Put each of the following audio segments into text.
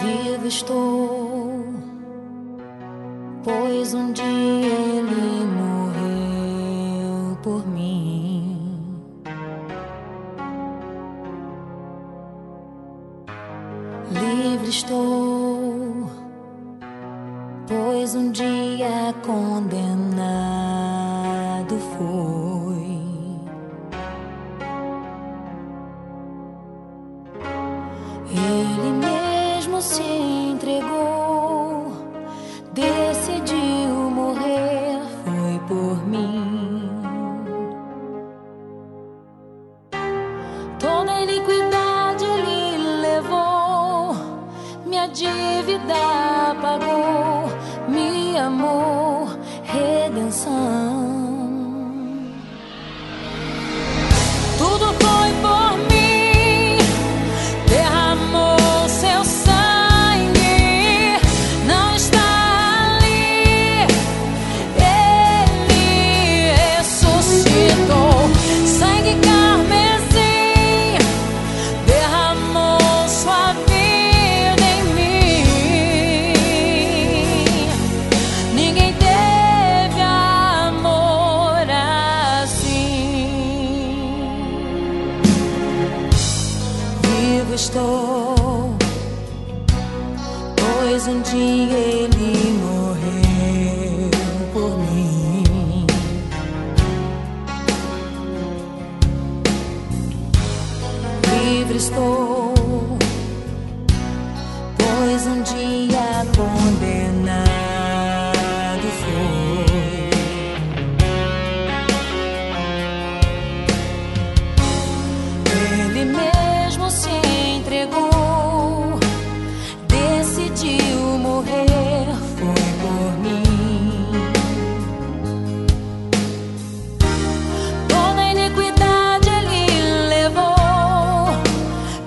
Vivo estou, pois um dia ele morreu por mim. Livre estou, pois um dia condenado se entregou, decidiu morrer, foi por mim. Toda iniquidade ele levou, minha dívida pagou, me amou, redenção. Pois um dia ele morreu por mim. Livre estou, morrer foi por mim. Toda a iniquidade ele levou,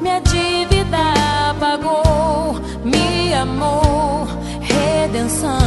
minha dívida pagou, me amou, redenção.